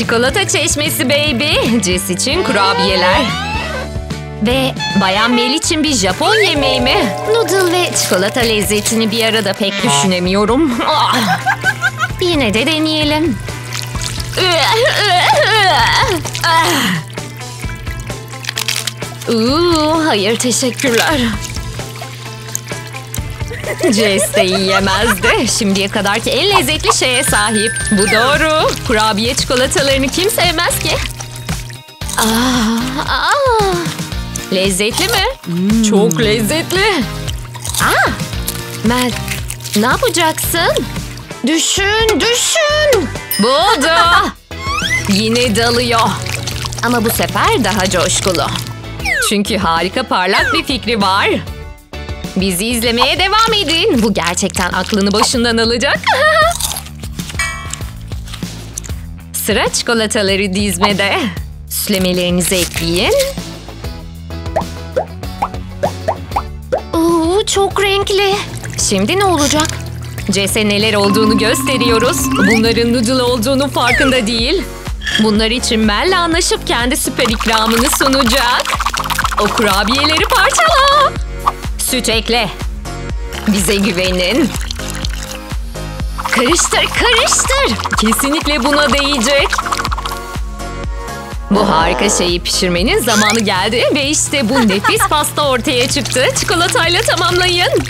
Çikolata çeşmesi baby. Jess için kurabiyeler. Ve Bayan Mel için bir Japon yemeği mi? Noodle ve çikolata lezzetini bir arada pek düşünemiyorum. Ah! Yine de deneyelim. Uuu, hayır teşekkürler. Jess de yiyemezdi. Şimdiye kadarki en lezzetli şeye sahip. Bu doğru. Kurabiye çikolatalarını kim sevmez ki? Aa, aa. Lezzetli mi? Çok lezzetli. Aa, Mel, ne yapacaksın? Düşün, düşün. Buldu. Yine dalıyor. Ama bu sefer daha coşkulu. Çünkü harika parlak bir fikri var. Bizi izlemeye devam edin. Bu gerçekten aklını başından alacak. Sıra çikolataları dizmede. Süslemelerinizi ekleyin. Oo, çok renkli. Şimdi ne olacak? Cese neler olduğunu gösteriyoruz. Bunların noodle olduğunu farkında değil. Bunlar için Mel'le anlaşıp kendi süper ikramını sunacak. O kurabiyeleri parçala. Süt ekle. Bize güvenin. Karıştır, karıştır. Kesinlikle buna değecek. Bu harika şeyi pişirmenin zamanı geldi ve işte bu nefis pasta ortaya çıktı. Çikolatayla tamamlayın.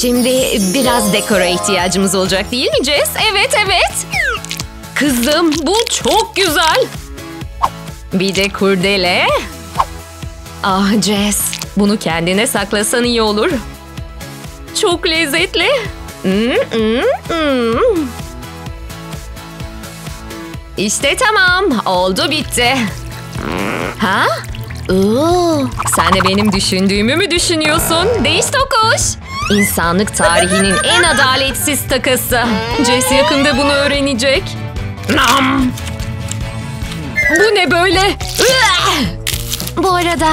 Şimdi biraz dekora ihtiyacımız olacak değil mi Jess? Evet, evet. Kızım bu çok güzel. Bir de kurdele. Ah Jess, bunu kendine saklasan iyi olur. Çok lezzetli. Mm, mm, mm. İşte tamam. Oldu bitti. Ha? Oo, sen de benim düşündüğümü mü düşünüyorsun? Değiş tokuş. İnsanlık tarihinin en adaletsiz takası. Jess yakında bunu öğrenecek. Nam. Bu ne böyle? Bu arada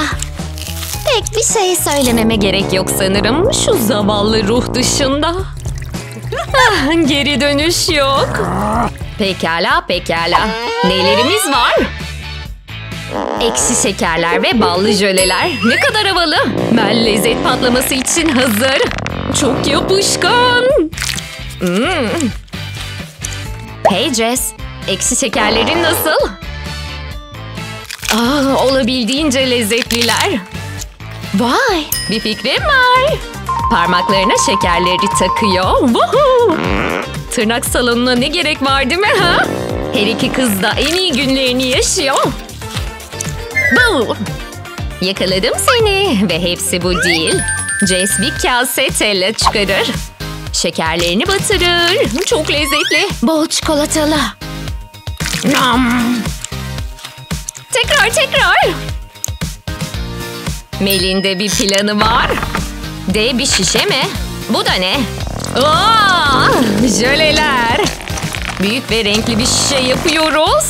pek bir şey söylememe gerek yok sanırım. Şu zavallı ruh dışında. Ah, Geri dönüş yok. Pekala pekala. Nelerimiz var? Ekşi şekerler ve ballı jöleler. Ne kadar havalı. Mel lezzet patlaması için hazır. Çok yapışkan. Hmm. Hey Jess, ekşi şekerlerin nasıl? Aa, olabildiğince lezzetliler. Vay, bir fikrim var. Parmaklarına şekerleri takıyor. Woohoo! Tırnak salonuna ne gerek var değil mi ha? Her iki kız da en iyi günlerini yaşıyor. Bu. Yakaladım seni ve hepsi bu değil. Jess bir kase tella çıkarır. Şekerlerini batırır. Çok lezzetli. Bol çikolatalı. Nam. Tekrar tekrar. Melinde bir planı var. De bir şişe mi? Bu da ne? Aa, jöleler. Büyük ve renkli bir şişe yapıyoruz.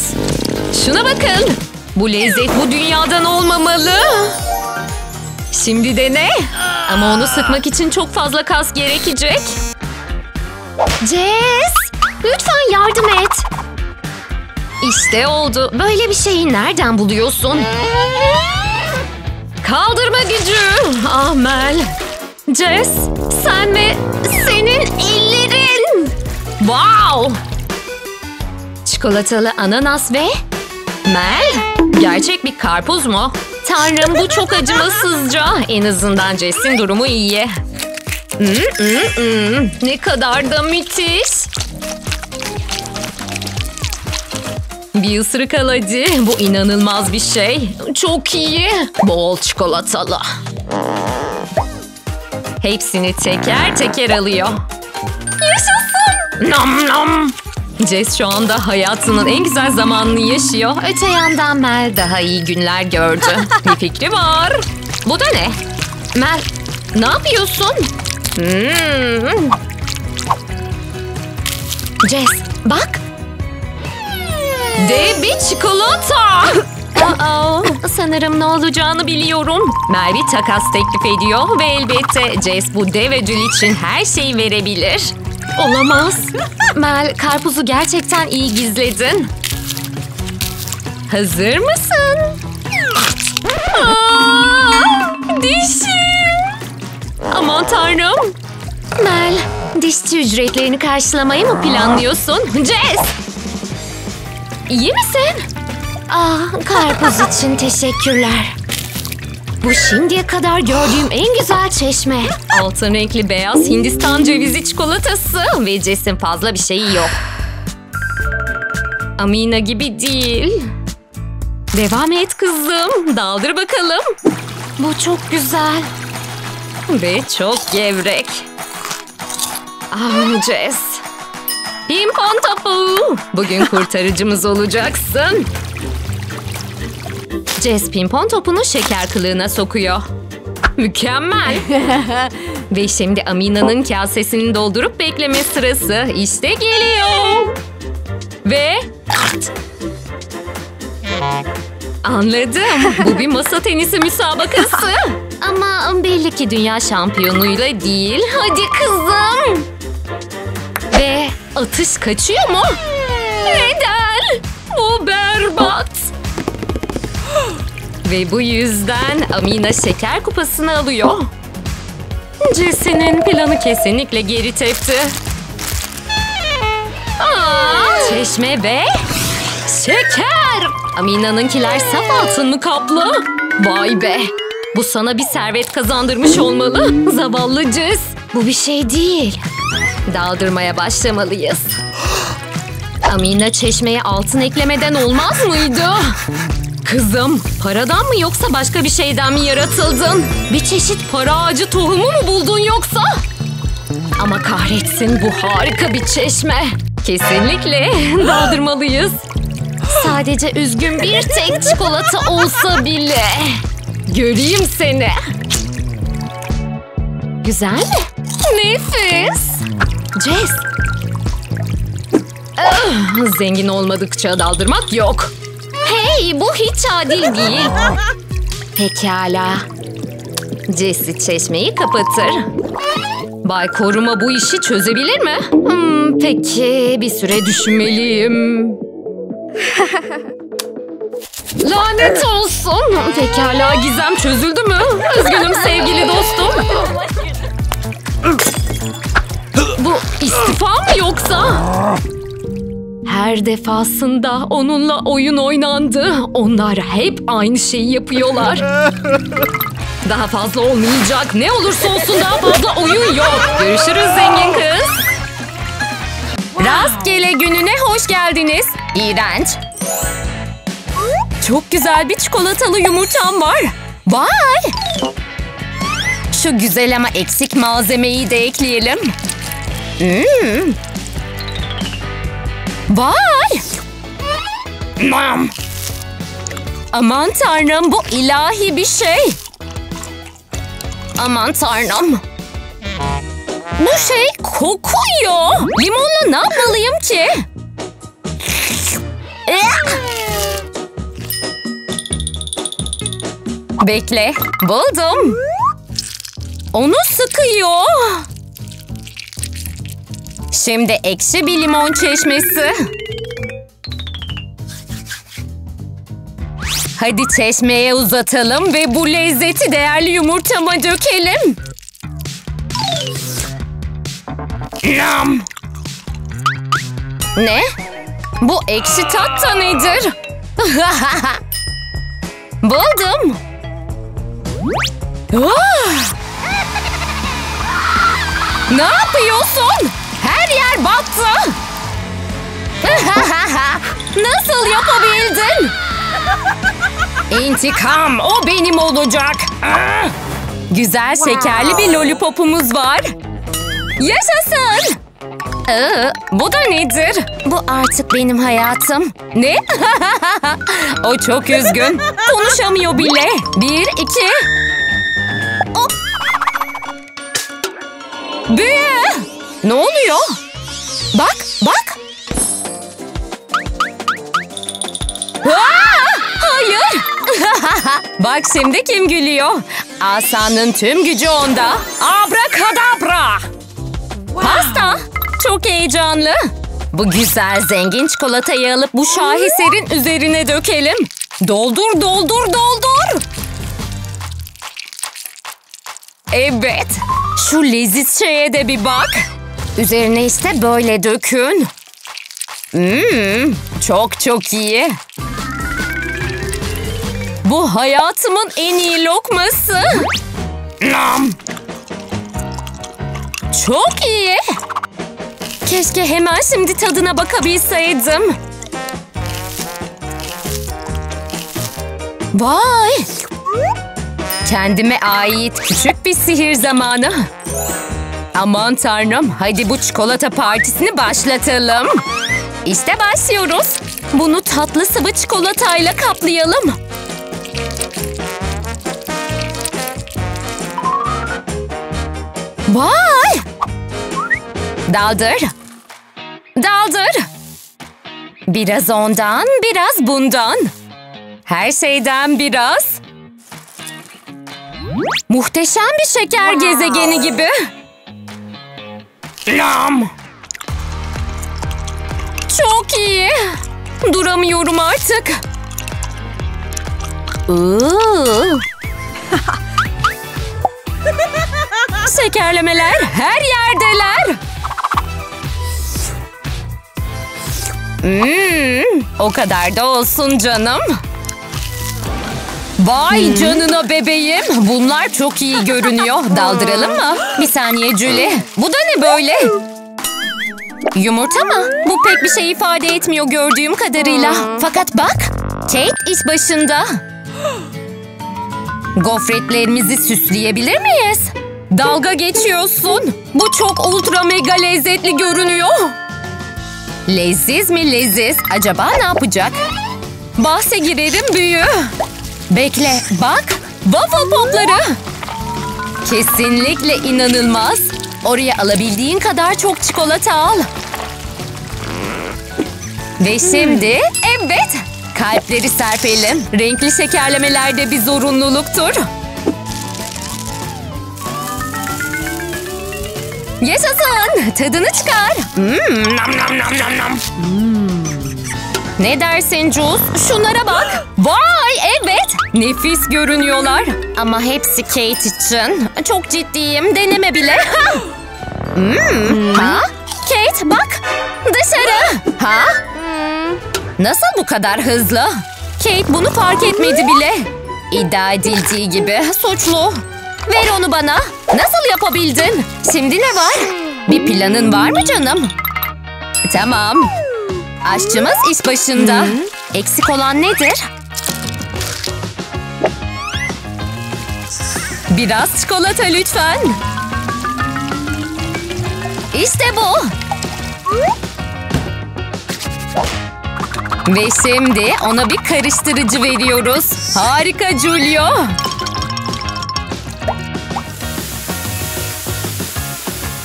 Şuna bakın. Bu lezzet bu dünyadan olmamalı. Şimdi de ne? Ama onu sıkmak için çok fazla kas gerekecek. Jess! Lütfen yardım et. İşte oldu. Böyle bir şeyi nereden buluyorsun? Kaldırma gücü. Ah Mel. Jess, sen ve senin ellerin. Wow! Çikolatalı ananas ve... Mel, gerçek bir karpuz mu? Tanrım bu çok acımasızca. En azından Jess'in durumu iyi. Hmm, hmm, hmm. Ne kadar da müthiş. Bir ısırık al hadi. Bu inanılmaz bir şey. Çok iyi. Bol çikolatalı. Hepsini teker teker alıyor. Yaşasın. Nam nam. Jess şu anda hayatının en güzel zamanını yaşıyor. Öte yandan Mel daha iyi günler gördü. bir fikri var. Bu da ne? Mel, ne yapıyorsun? Hmm. Jess, bak. De bir çikolata. Aa, sanırım ne olacağını biliyorum. Bir takas teklif ediyor ve elbette Jess bu dev ödül için her şeyi verebilir. Olamaz. Mel, karpuzu gerçekten iyi gizledin. Hazır mısın? Aa, dişim. Aman tanrım. Mel, dişçi ücretlerini karşılamayı mı planlıyorsun? Jess! İyi misin? Ah, karpuz için teşekkürler. Bu şimdiye kadar gördüğüm en güzel çeşme. Altın renkli beyaz Hindistan cevizi çikolatası ve Jess'in fazla bir şeyi yok. Amina gibi değil. Devam et kızım. Daldır bakalım. Bu çok güzel. Ve çok gevrek. Ah Jess. Pimpon topu. Bugün kurtarıcımız olacaksın. Jess pimpon topunu şeker kılığına sokuyor. Mükemmel. Ve şimdi Amina'nın kasesini doldurup bekleme sırası. İşte geliyor. Ve... Anladım. Bu bir masa tenisi müsabakası. Ama belli ki dünya şampiyonuyla değil. Hadi kızım. Ve atış kaçıyor mu? Neden? Bu berbat. Ve bu yüzden Amina şeker kupasını alıyor. Jesse'nin planı kesinlikle geri tepti. Aa, çeşme ve şeker. Amina'nınkiler saf altın mı kaplı? Vay be. Bu sana bir servet kazandırmış olmalı. Zavallı Jess. Bu bir şey değil. Daldırmaya başlamalıyız. Amina çeşmeye altın eklemeden olmaz mıydı? Kızım, paradan mı yoksa başka bir şeyden mi yaratıldın? Bir çeşit para ağacı tohumu mu buldun yoksa? Ama kahretsin bu harika bir çeşme. Kesinlikle daldırmalıyız. Sadece üzgün bir tek çikolata olsa bile. Göreyim seni. Güzel mi? Nefis. Jess. Ah, zengin olmadıkça daldırmak yok. Hey bu hiç adil değil. Pekala. Jesse çeşmeyi kapatır. Bay Koruma bu işi çözebilir mi? Hmm, peki bir süre düşünmeliyim. Lanet olsun. Pekala gizem çözüldü mü? Üzgünüm sevgili dostum. İstifa mı yoksa? Her defasında onunla oyun oynandı. Onlar hep aynı şeyi yapıyorlar. Daha fazla olmayacak. Ne olursa olsun daha fazla oyun yok. Görüşürüz zengin kız. Rastgele gününe hoş geldiniz. İğrenç. Çok güzel bir çikolatalı yumurtam var. Vay! Şu güzel ama eksik malzemeyi de ekleyelim. Hmm. Vay! Nam! Aman tanrım bu ilahi bir şey. Aman tanrım. Bu şey kokuyor. Limonla ne yapmalıyım ki? Bekle, buldum. Onu sıkıyor. Şimdi ekşi bir limon çeşmesi. Hadi çeşmeye uzatalım ve bu lezzeti değerli yumurtama dökelim. Nam. Ne? Bu ekşi tat da nedir? Buldum. Ne yapıyorsun? Her yer battı. Nasıl yapabildin? İntikam o benim olacak. Güzel şekerli bir lollipopumuz var. Yaşasın. Aa, bu da nedir? Bu artık benim hayatım. Ne? o çok üzgün. Konuşamıyor bile. Bir, iki. Hop. Büyü. Ne oluyor? Bak, bak. Aa, hayır. bak şimdi kim gülüyor? Asanın tüm gücü onda. Abrakadabra. Pasta. Çok heyecanlı. Bu güzel zengin çikolatayı alıp bu şaheserin üzerine dökelim. Doldur, doldur, doldur. Evet. Şu leziz şeye de bir bak. Üzerine işte böyle dökün. Hmm, çok çok iyi. Bu hayatımın en iyi lokması. Nam. Çok iyi. Keşke hemen şimdi tadına bakabilseydim. Vay! Kendime ait küçük bir sihir zamanı. Aman tanrım, hadi bu çikolata partisini başlatalım. İşte başlıyoruz. Bunu tatlı sıvı çikolatayla kaplayalım. Vay! Daldır. Daldır. Biraz ondan, biraz bundan. Her şeyden biraz. Muhteşem bir şeker gezegeni gibi. Lam. Çok iyi. Duramıyorum artık. Şekerlemeler her yerdeler. Hmm, o kadar da olsun canım. Vay canına bebeğim. Bunlar çok iyi görünüyor. Daldıralım mı? Bir saniye Julie. Bu da ne böyle? Yumurta mı? Bu pek bir şey ifade etmiyor gördüğüm kadarıyla. Fakat bak. Kate iş başında. Gofretlerimizi süsleyebilir miyiz? Dalga geçiyorsun. Bu çok ultra mega lezzetli görünüyor. Leziz mi leziz? Acaba ne yapacak? Bahse girerim büyü. Bekle bak. Waffle popları. Kesinlikle inanılmaz. Oraya alabildiğin kadar çok çikolata al. Ve şimdi evet kalpleri serpelim. Renkli şekerlemeler de bir zorunluluktur. Yaşasın. Tadını çıkar. Hmm, nam nam nam nam nam. Ne dersin Jules? Şunlara bak. Vay evet. Nefis görünüyorlar. Ama hepsi Kate için. Çok ciddiyim. Deneme bile. Hmm, Ha? Kate bak. Dışarı. Ha? Nasıl bu kadar hızlı? Kate bunu fark etmedi bile. İddia edildiği gibi suçlu. Ver onu bana. Nasıl yapabildin? Şimdi ne var? Bir planın var mı canım? Tamam. Aşçımız iş başında. Eksik olan nedir? Biraz çikolata lütfen. İşte bu. Ve şimdi ona bir karıştırıcı veriyoruz. Harika Julio.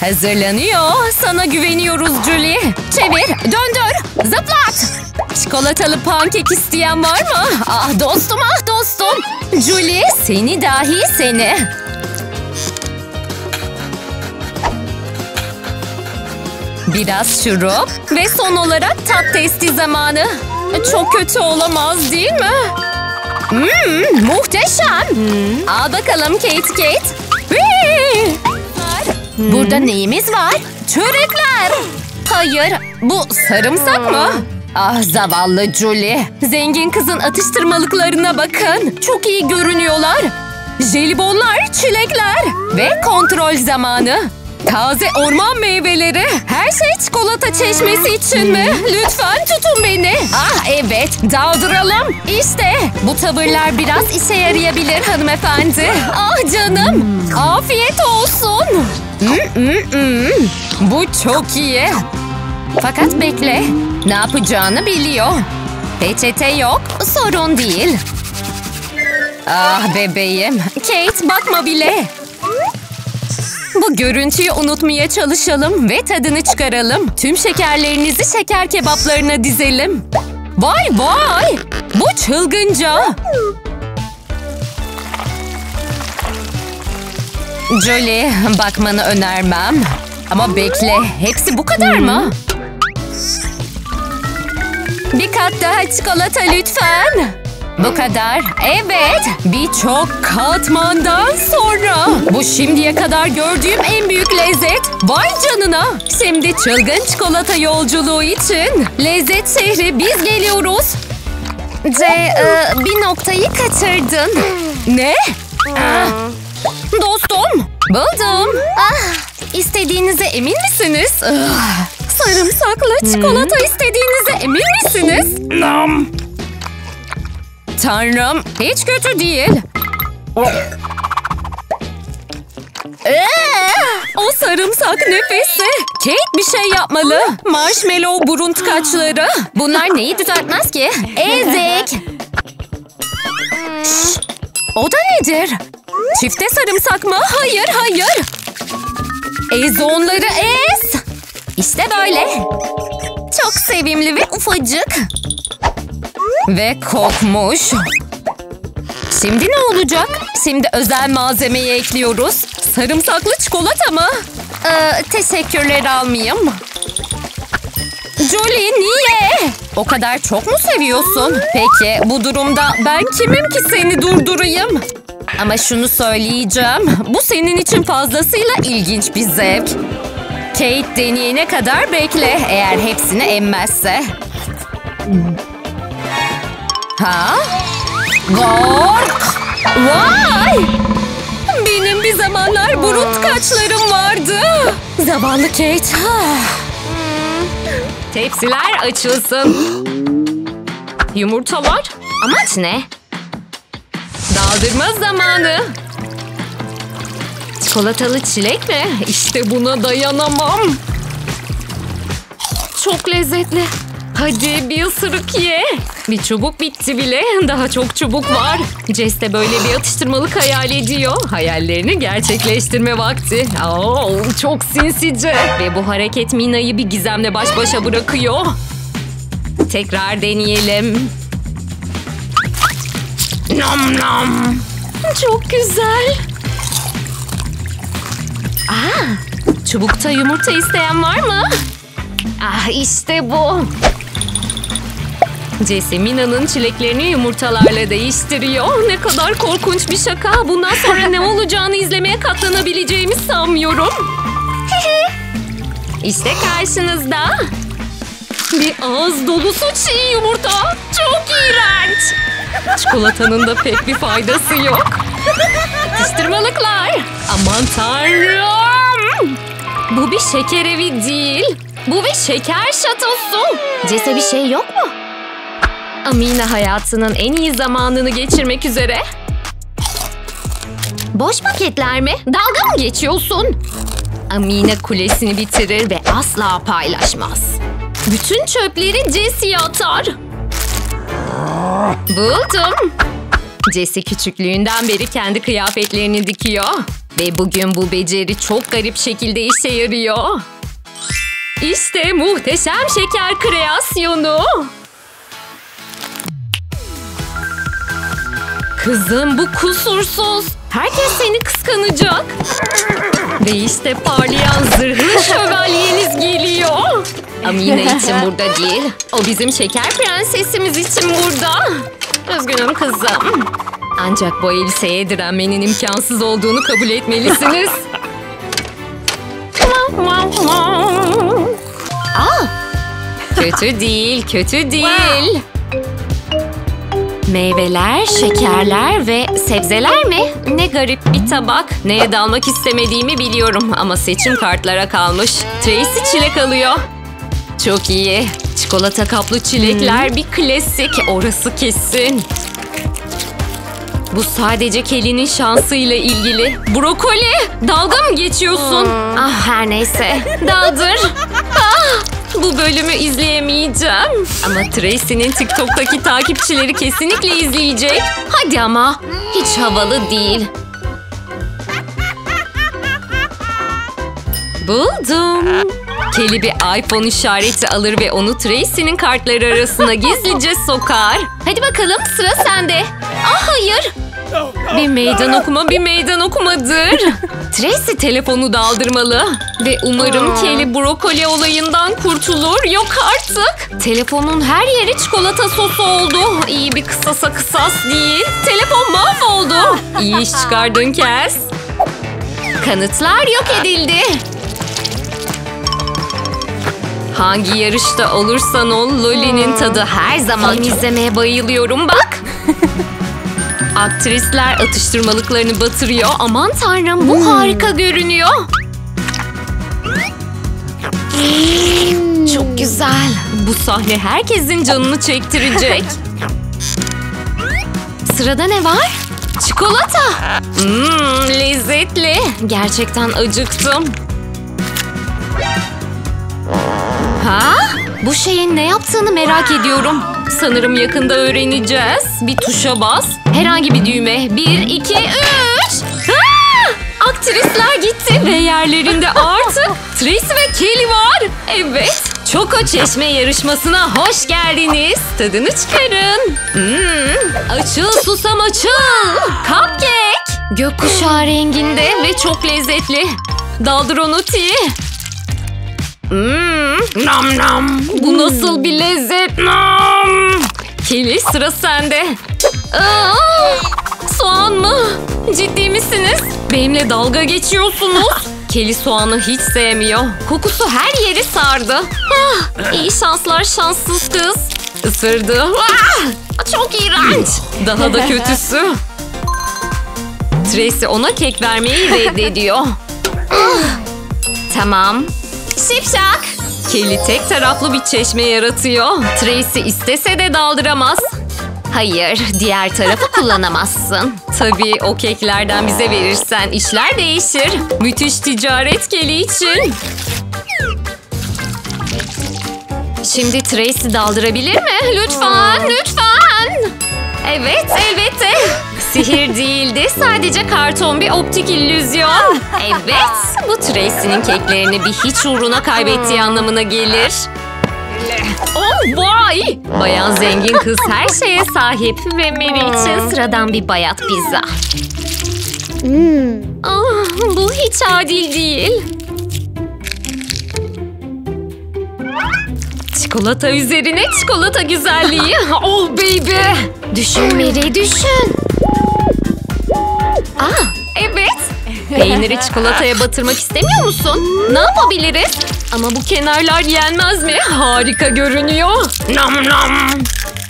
Hazırlanıyor. Sana güveniyoruz Julie. Çevir, döndür, zıplat. Çikolatalı pankek isteyen var mı? Ah dostum, ah dostum. Julie, seni dahi seni. Biraz şurup ve son olarak tat testi zamanı. Çok kötü olamaz değil mi? Hmm, muhteşem. Al bakalım Kate Kate. Whee! Burada neyimiz var? Çörekler. Hayır, bu sarımsak mı? Ah zavallı Julie. Zengin kızın atıştırmalıklarına bakın. Çok iyi görünüyorlar. Jelibonlar, çilekler ve kontrol zamanı. Taze orman meyveleri. Her şey çikolata çeşmesi için mi? Lütfen tutun beni. Ah evet, daldıralım. İşte bu tavırlar biraz işe yarayabilir hanımefendi. Ah canım. Afiyet olsun. Mm, mm, mm. Bu çok iyi. Fakat bekle. Ne yapacağını biliyor. Peçete yok, sorun değil. Ah bebeğim. Kate bakma bile. Bu görüntüyü unutmaya çalışalım ve tadını çıkaralım. Tüm şekerlerinizi şeker kebaplarına dizelim. Vay vay! Bu çılgınca. Jolie, bakmanı önermem. Ama bekle, hepsi bu kadar mı? Bir kat daha çikolata lütfen. Bu kadar. Evet. Birçok katmandan sonra. Bu şimdiye kadar gördüğüm en büyük lezzet. Vay canına. Şimdi çılgın çikolata yolculuğu için. Lezzet şehri biz geliyoruz. C, e, bir noktayı kaçırdın. Ne? Ah, dostum. Buldum. Ah, istediğinize emin misiniz? Ah, sarımsaklı çikolata istediğinize emin misiniz? Nam. Tanrım hiç kötü değil. Ee, o sarımsak nefesi. Kate bir şey yapmalı. Marshmallow burun tıkaçları. Bunlar neyi düzeltmez ki? Ezik. Şş, o da nedir? Çifte sarımsak mı? Hayır hayır. Ez onları ez. İşte böyle. Çok sevimli ve ufacık. Ve kokmuş. Şimdi ne olacak? Şimdi özel malzemeyi ekliyoruz. Sarımsaklı çikolata mı? Ee, teşekkürler almayayım. Jolie niye? O kadar çok mu seviyorsun? Peki bu durumda ben kimim ki seni durdurayım? Ama şunu söyleyeceğim. Bu senin için fazlasıyla ilginç bir zevk. Kate deneyene kadar bekle eğer hepsini emmezse. Ha? Gork! Vay! Benim bir zamanlar burun tıkaçlarım vardı. Zavallı Kate. Tepsiler açılsın. Yumurtalar? Amaç ne? Daldırma zamanı. Çikolatalı çilek mi? İşte buna dayanamam. Çok lezzetli. Hadi bir ısırık ye. Bir çubuk bitti bile. Daha çok çubuk var. Jess de böyle bir atıştırmalık hayal ediyor. Hayallerini gerçekleştirme vakti. Oo, çok sinsice. Ve bu hareket Mina'yı bir gizemle baş başa bırakıyor. Tekrar deneyelim. Nom nom. Çok güzel. Aa, çubukta yumurta isteyen var mı? Ah işte bu. Jessemina'nın çileklerini yumurtalarla değiştiriyor. Ne kadar korkunç bir şaka. Bundan sonra ne olacağını izlemeye katlanabileceğimi sanmıyorum. işte karşınızda. Bir ağız dolusu çiğ yumurta. Çok iğrenç. Çikolatanın da pek bir faydası yok. Atıştırmalıklar. Aman tanrım. Bu bir şeker evi değil. Bu bir şeker şatosu. Cese bir şey yok mu? Amina hayatının en iyi zamanını geçirmek üzere. Boş paketler mi? Dalga mı geçiyorsun? Amina kulesini bitirir ve asla paylaşmaz. Bütün çöpleri Jesse'ye atar. Buldum. Jesse küçüklüğünden beri kendi kıyafetlerini dikiyor. Ve bugün bu beceri çok garip şekilde işe yarıyor. İşte muhteşem şeker kreasyonu. Kızım bu kusursuz. Herkes seni kıskanacak. Ve işte parlayan zırhlı şövalyeniz geliyor. Amina için burada değil. O bizim şeker prensesimiz için burada. Üzgünüm kızım. Ancak bu elbiseye direnmenin imkansız olduğunu kabul etmelisiniz. Aa, kötü değil, kötü değil. Meyveler, şekerler ve sebzeler mi? Ne garip bir tabak. Neye dalmak istemediğimi biliyorum ama seçim kartlara kalmış. Tracy çilek alıyor. Çok iyi. Çikolata kaplı çilekler bir klasik. Orası kesin. Bu sadece Kelly'nin şansıyla ilgili. Brokoli! Dalga mı geçiyorsun? Ah her neyse. Daldır. Ah, bu bölümü izleyemeyeceğim. Ama Tracy'nin TikTok'taki takipçileri kesinlikle izleyecek. Hadi ama. Hiç havalı değil. Buldum. Kelly bir iPhone işareti alır ve onu Tracy'nin kartları arasına gizlice sokar. Hadi bakalım sıra sende. Ah hayır. Bir meydan okuma bir meydan okumadır. Tracy telefonu daldırmalı. Ve umarım Kelly brokoli olayından kurtulur. Yok artık. Telefonun her yeri çikolata sosu oldu. İyi bir kısasa kısas değil. Telefon mahvoldu. İyi iş çıkardın Kes. Kanıtlar yok edildi. Hangi yarışta olursan ol Loli'nin tadı her zaman izlemeye bayılıyorum bak. Aktrisler atıştırmalıklarını batırıyor. Aman tanrım bu harika görünüyor. Çok güzel. Bu sahne herkesin canını çektirecek. Sırada ne var? Çikolata. Mmm lezzetli. Gerçekten acıktım. Ha? Bu şeyin ne yaptığını merak ediyorum. Sanırım yakında öğreneceğiz. Bir tuşa bas. Herhangi bir düğme. Bir, iki, üç. Ha! Aktrisler gitti ve yerlerinde artık Tracy ve Kelly var. Evet. Çoko Çeşme yarışmasına hoş geldiniz. Tadını çıkarın. Hmm, açıl susam açıl. Cupcake. Gökkuşağı renginde ve çok lezzetli. Daldıronuti. Hmm, nam nam. Bu nasıl bir lezzet? Nam. Kelly sıra sende. Aa, soğan mı? Ciddi misiniz? Benimle dalga geçiyorsunuz. Kelly soğanı hiç sevmiyor. Kokusu her yeri sardı. Ah, iyi şanslar şanssız kız. Isırdı. Ah, çok iğrenç. Daha da kötüsü. Tracy ona kek vermeyi reddediyor. Ah, tamam. Şipşak. Kelly tek taraflı bir çeşme yaratıyor. Tracy istese de daldıramaz. Hayır, diğer tarafı kullanamazsın. Tabii o keklerden bize verirsen işler değişir. Müthiş ticaret Kelly için. Şimdi Tracy daldırabilir mi? Lütfen, lütfen. Evet, elbette. Sihir değildi, sadece karton bir optik illüzyon. Evet, bu Tracy'nin keklerini bir hiç uğruna kaybettiği anlamına gelir. Oh vay! Bayan zengin kız her şeye sahip ve Mary için sıradan bir bayat pizza. Ah, bu hiç adil değil. Çikolata üzerine çikolata güzelliği. Oh baby. Düşün Mary düşün. Ah evet. Peyniri çikolataya batırmak istemiyor musun? Ne yapabiliriz? Ama bu kenarlar yenmez mi? Harika görünüyor. Nam nam.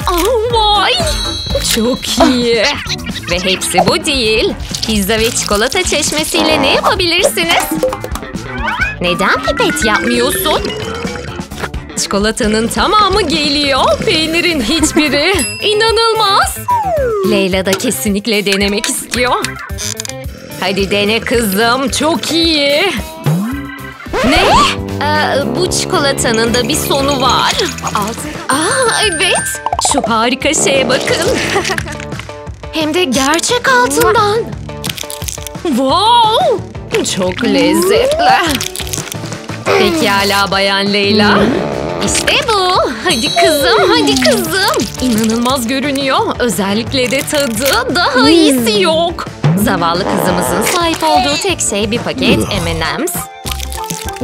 Ah vay. Çok iyi. Ve hepsi bu değil. Pizza ve çikolata çeşmesiyle ne yapabilirsiniz? Neden pipet yapmıyorsun? Çikolatanın tamamı geliyor. Peynirin hiçbiri. İnanılmaz. Leyla da kesinlikle denemek istiyor. Hadi dene kızım. Çok iyi. Ne? Ee, bu çikolatanın da bir sonu var. Altı. Aa evet. Şu harika şeye bakın. Hem de gerçek altından. Wow! Çok lezzetli. Pekala bayan Leyla. İşte bu. Hadi kızım, hadi kızım. İnanılmaz görünüyor. Özellikle de tadı daha iyisi yok. Zavallı kızımızın sahip olduğu tek şey bir paket M&M's.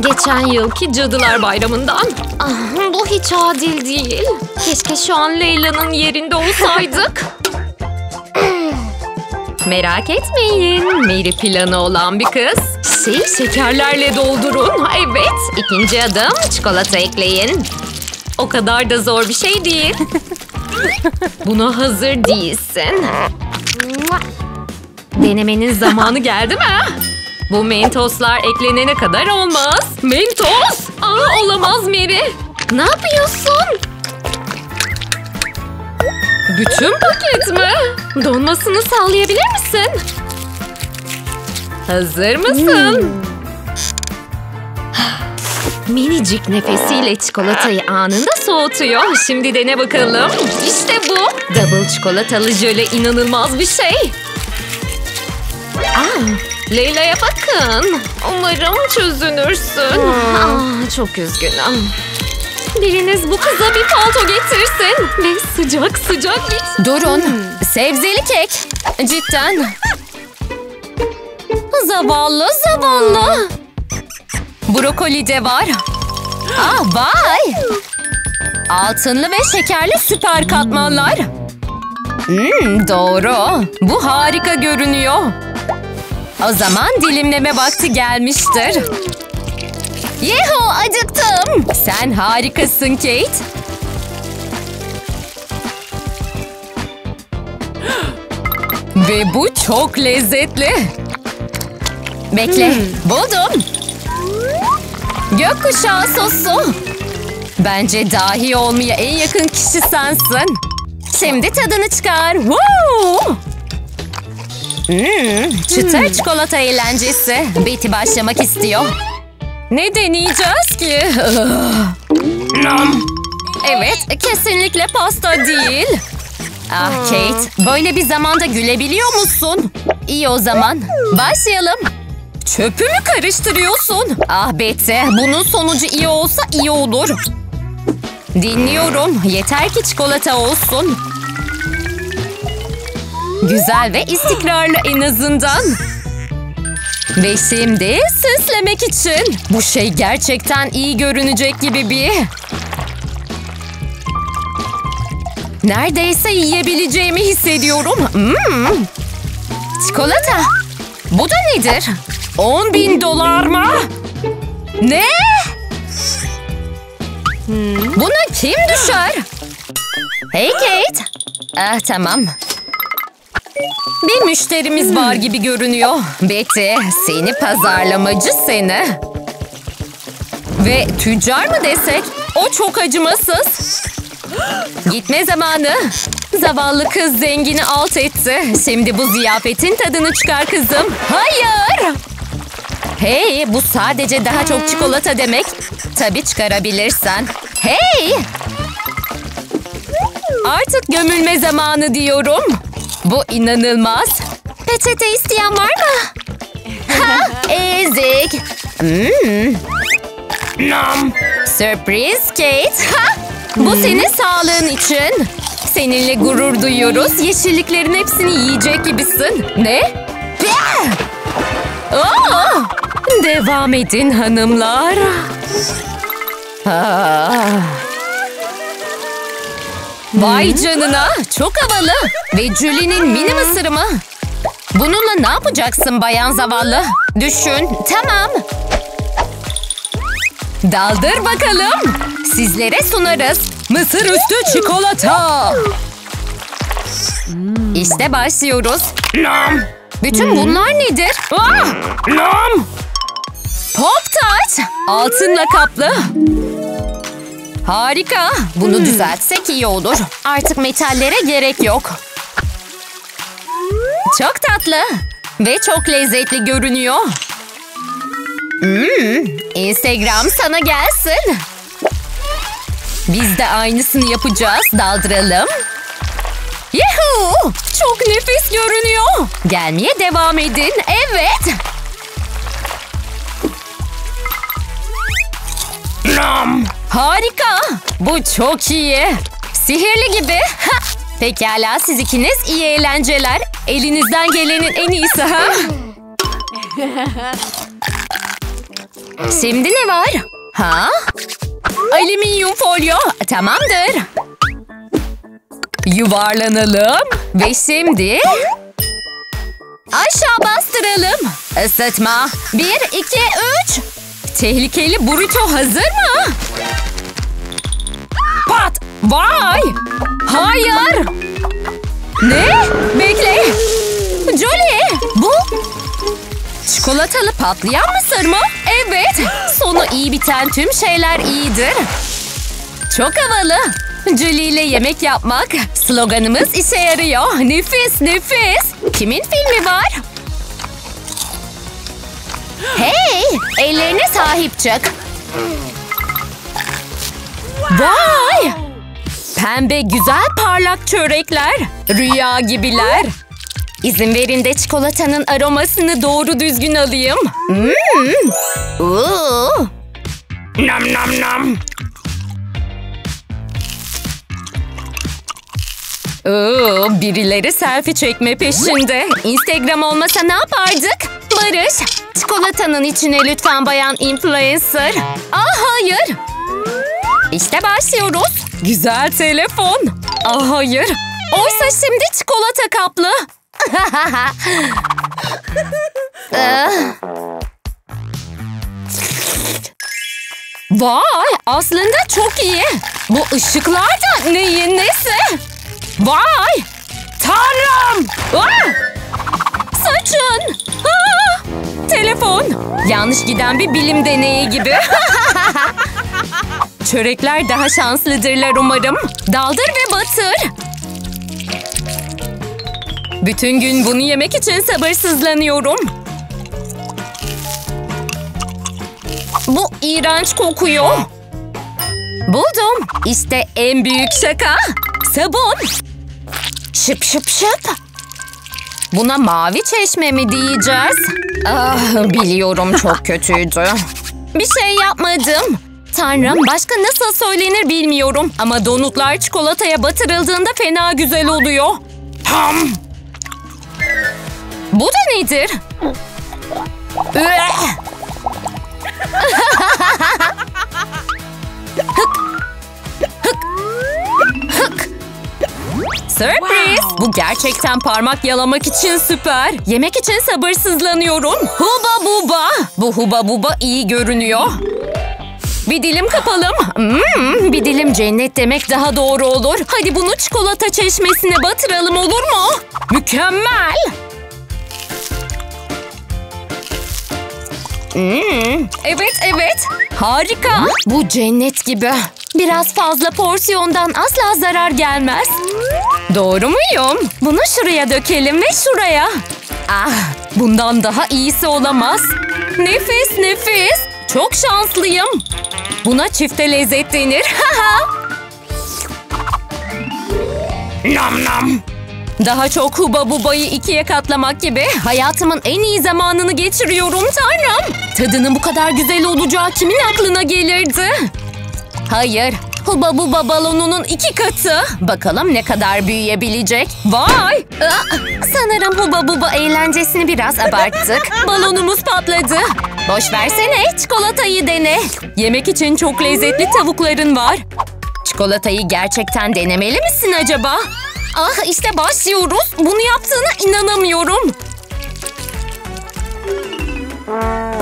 Geçen yılki Cadılar Bayramı'ndan. Ah, bu hiç adil değil. Keşke şu an Leyla'nın yerinde olsaydık. Merak etmeyin. Mary planı olan bir kız. Şey şekerlerle doldurun. Evet. İkinci adım çikolata ekleyin. O kadar da zor bir şey değil. Buna hazır değilsin. Denemenin zamanı geldi mi? Bu mentoslar eklenene kadar olmaz. Mentos! Aa, olamaz Mary. Ne yapıyorsun? Bütün paket mi? Donmasını sağlayabilir misin? Hazır mısın? Minicik nefesiyle çikolatayı anında soğutuyor. Şimdi dene bakalım. İşte bu. Double çikolatalı jöle inanılmaz bir şey. Aa, Leyla'ya bakın. Umarım çözünürsün. Aa, çok üzgünüm. Biriniz bu kıza bir palto getirsin. Ve sıcak sıcak bir... Durun. Sebzeli kek. Cidden. Zavallı zavallı. Brokoli de var. Ah vay. Altınlı ve şekerli süper katmanlar. Hmm, doğru. Bu harika görünüyor. O zaman dilimleme vakti gelmiştir. Yeho acıktım. Sen harikasın Kate. Ve bu çok lezzetli. Bekle, buldum. Gökkuşağı sosu. Bence dahi olmaya en yakın kişi sensin. Şimdi tadını çıkar. Woo! Hmm, çıtır çikolata eğlencesi. Betty başlamak istiyor. Ne deneyeceğiz ki? evet, kesinlikle pasta değil. Ah Kate, böyle bir zamanda gülebiliyor musun? İyi o zaman. Başlayalım. Çöpü mü karıştırıyorsun? Ah Betty, bunun sonucu iyi olsa iyi olur. Dinliyorum. Yeter ki çikolata olsun. Güzel ve istikrarlı en azından. Ve şimdi süslemek için. Bu şey gerçekten iyi görünecek gibi bir. Neredeyse yiyebileceğimi hissediyorum. Hmm. Çikolata. Bu da nedir? 10 bin dolar mı? Ne? Buna kim düşer? Hey Kate. Ah tamam. Bir müşterimiz var gibi görünüyor. Betty, seni pazarlamacı seni. Ve tüccar mı desek? O çok acımasız. Gitme zamanı. Zavallı kız zengini alt etti. Şimdi bu ziyafetin tadını çıkar kızım. Hayır! Hey, bu sadece daha çok çikolata demek. Tabii çıkarabilirsen. Hey! Artık gömülme zamanı diyorum. Bu inanılmaz. Peçete isteyen var mı? Ha, ezik. Hmm. Nom. Sürpriz Kate. Ha, bu senin sağlığın için. Seninle gurur duyuyoruz. Yeşilliklerin hepsini yiyecek gibisin. Ne? Aa! Devam edin hanımlar. Ah. Vay canına çok havalı. Ve Julie'nin mini mısırı mı? Bununla ne yapacaksın bayan zavallı? Düşün tamam. Daldır bakalım. Sizlere sunarız. Mısır üstü çikolata. İşte başlıyoruz. Nam. Bütün bunlar nedir? Ah! Nam. Pop Tart. Altınla kaplı. Harika. Bunu düzeltsek iyi olur. Artık metallere gerek yok. Çok tatlı. Ve çok lezzetli görünüyor. Hmm, Instagram sana gelsin. Biz de aynısını yapacağız. Daldıralım. Yuhuu! Çok nefis görünüyor. Gelmeye devam edin. Evet. Nam. Harika. Bu çok iyi. Sihirli gibi. Pekala siz ikiniz iyi eğlenceler. Elinizden gelenin en iyisi ha? Şimdi ne var? Ha? Alüminyum folyo. Tamamdır. Yuvarlanalım. Ve şimdi... Aşağı bastıralım. Isıtma. Bir, iki, üç. Tehlikeli burrito hazır mı? Pat! Vay! Hayır! Ne? Bekle! Jolie! Bu... Çikolatalı patlayan mısır mı? Evet! Sonu iyi biten tüm şeyler iyidir. Çok havalı. Julie ile yemek yapmak. Sloganımız işe yarıyor. Nefis nefis. Kimin filmi var? Hey! Ellerine sahip çık. Vay! Pembe güzel parlak çörekler. Rüya gibiler. İzin verin de çikolatanın aromasını doğru düzgün alayım. Mm. Oo. Nam nam nam. Oo, birileri selfie çekme peşinde. Instagram olmasa ne yapardık? Barış, çikolatanın içine lütfen bayan influencer. Aa hayır. İşte başlıyoruz. Güzel telefon. Aa hayır. Oysa şimdi çikolata kaplı. Ah. Vay aslında çok iyi. Bu ışıklar da neyin nesi? Vay! Tanrım! Ah! Saçın! Ah! Yanlış giden bir bilim deneyi gibi. Çörekler daha şanslıdırlar umarım. Daldır ve batır. Bütün gün bunu yemek için sabırsızlanıyorum. Bu iğrenç kokuyor. Buldum. İşte en büyük şaka. Sabun. Şıp şıp şıp. Buna mavi çeşme mi diyeceğiz? Ah biliyorum çok kötüydü. Bir şey yapmadım. Tanrım başka nasıl söylenir bilmiyorum. Ama donutlar çikolataya batırıldığında fena güzel oluyor. Ham. Bu da nedir? Sürpriz! Bu gerçekten parmak yalamak için süper. Yemek için sabırsızlanıyorum. Huba buba. Bu huba buba iyi görünüyor. Bir dilim kapalım. Hmm, bir dilim cennet demek daha doğru olur. Hadi bunu çikolata çeşmesine batıralım olur mu? Mükemmel. Hmm, evet evet. Harika. Bu cennet gibi. Biraz fazla porsiyondan asla zarar gelmez. Doğru muyum? Bunu şuraya dökelim ve şuraya. Ah, bundan daha iyisi olamaz. Nefis nefis. Çok şanslıyım. Buna çifte lezzet denir. nam nam. Daha çok huba bubayı ikiye katlamak gibi hayatımın en iyi zamanını geçiriyorum tanrım. Tadının bu kadar güzel olacağı kimin aklına gelirdi? Hayır, huba buba balonunun iki katı. Bakalım ne kadar büyüyebilecek. Vay! Ah, sanırım huba buba eğlencesini biraz abarttık. Balonumuz patladı. Boş versene, çikolatayı dene. Yemek için çok lezzetli tavukların var. Çikolatayı gerçekten denemeli misin acaba? Ah işte başlıyoruz. Bunu yaptığına inanamıyorum.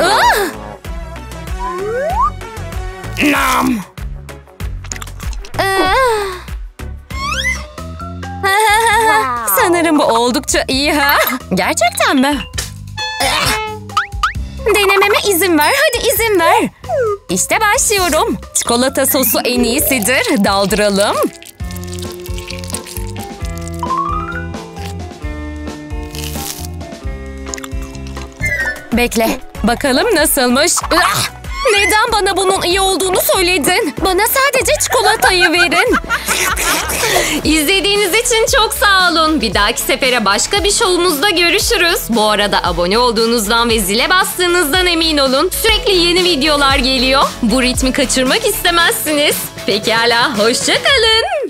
Ah! Nam. Sanırım bu oldukça iyi ha. Gerçekten mi? Denememe izin ver. Hadi izin ver. İşte başlıyorum. Çikolata sosu en iyisidir. Daldıralım. Bekle. Bakalım nasılmış. Ah! Neden bana bunun iyi olduğunu söyledin? Bana sadece çikolatayı verin. İzlediğiniz için çok sağ olun. Bir dahaki sefere başka bir şovumuzda görüşürüz. Bu arada abone olduğunuzdan ve zile bastığınızdan emin olun. Sürekli yeni videolar geliyor. Bu ritmi kaçırmak istemezsiniz. Pekala, hoşçakalın.